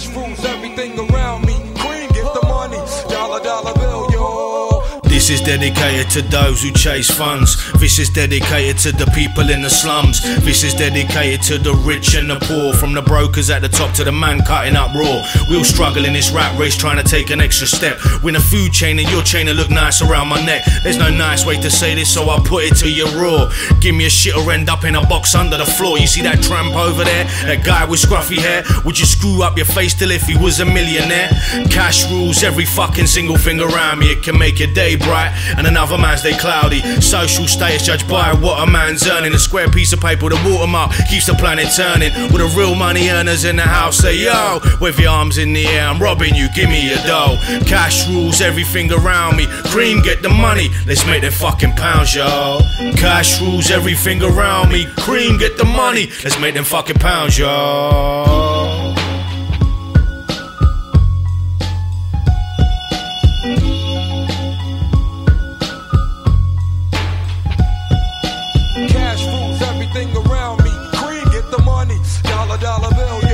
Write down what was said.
cash rules everything around. This is dedicated to those who chase funds. This is dedicated to the people in the slums. This is dedicated to the rich and the poor. From the brokers at the top to the man cutting up raw. We all struggle in this rat race trying to take an extra step. Win a food chain and your chain to look nice around my neck. There's no nice way to say this, so I'll put it to you raw. Give me a shit or end up in a box under the floor. You see that tramp over there? That guy with scruffy hair? Would you screw up your face still if he was a millionaire? Cash rules every fucking single thing around me. It can make your day bright and another man's day cloudy. Social status judged by what a man's earning. A square piece of paper with a watermark keeps the planet turning. With the real money earners in the house say, yo, with your arms in the air, I'm robbing you, give me your dough. Cash rules everything around me. Cream, get the money, let's make them fucking pounds, yo. Cash rules everything around me. Cream, get the money, let's make them fucking pounds, yo. dollar bill.